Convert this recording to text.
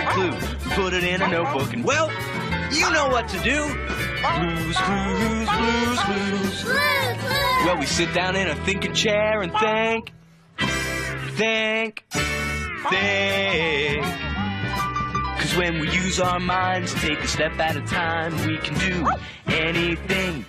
clue. Put it in a notebook and, well, you know what to do. Blue's, clues, blue's, clues. Well, we sit down in a thinking chair and think, think, think. Cause when we use our minds, take a step at a time, we can do anything